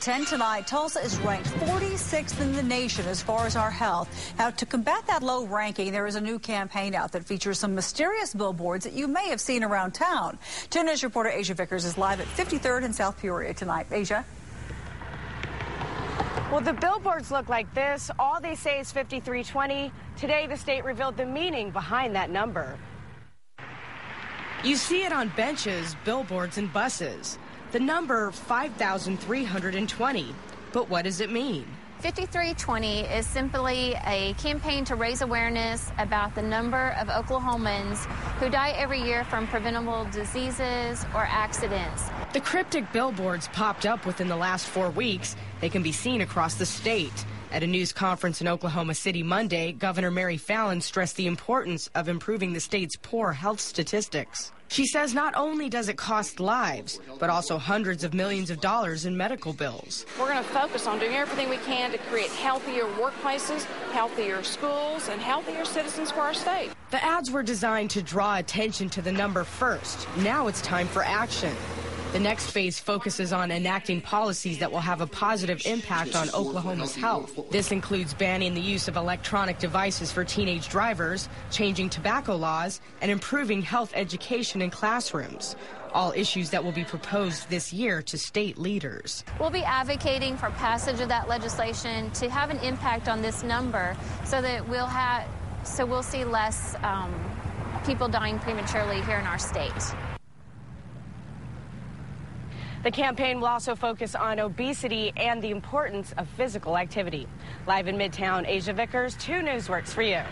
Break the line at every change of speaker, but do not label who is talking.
10 tonight, Tulsa is ranked 46th in the nation as far as our health. Now, to combat that low ranking, there is a new campaign out that features some mysterious billboards that you may have seen around town. 10 News reporter Aja Vickers is live at 53rd and South Peoria tonight. Aja?
Well, the billboards look like this. All they say is 5320. Today, the state revealed the meaning behind that number.
You see it on benches, billboards, and buses. The number 5,320. But what does it mean?
5320 is simply a campaign to raise awareness about the number of Oklahomans who die every year from preventable diseases or accidents.
The cryptic billboards popped up within the last four weeks. They can be seen across the state. At a news conference in Oklahoma City Monday, Governor Mary Fallin stressed the importance of improving the state's poor health statistics. She says not only does it cost lives, but also hundreds of millions of dollars in medical bills.
We're going to focus on doing everything we can to create healthier workplaces, healthier schools, and healthier citizens for our state.
The ads were designed to draw attention to the number first. Now it's time for action. The next phase focuses on enacting policies that will have a positive impact on Oklahoma's health. This includes banning the use of electronic devices for teenage drivers, changing tobacco laws, and improving health education in classrooms. All issues that will be proposed this year to state leaders.
We'll be advocating for passage of that legislation to have an impact on this number so that we'll have so we'll see less um, people dying prematurely here in our state.
The campaign will also focus on obesity and the importance of physical activity. Live in Midtown, Aja Vickers, 2 Newsworks for you.